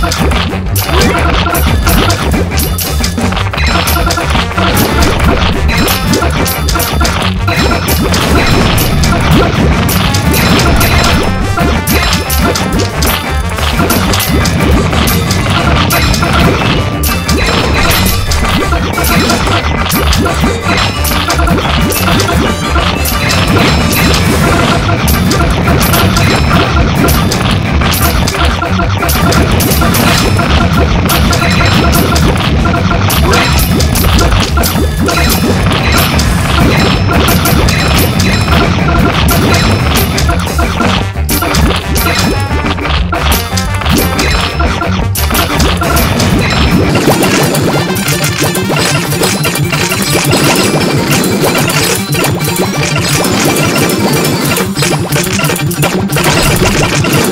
Let's go. Let's go.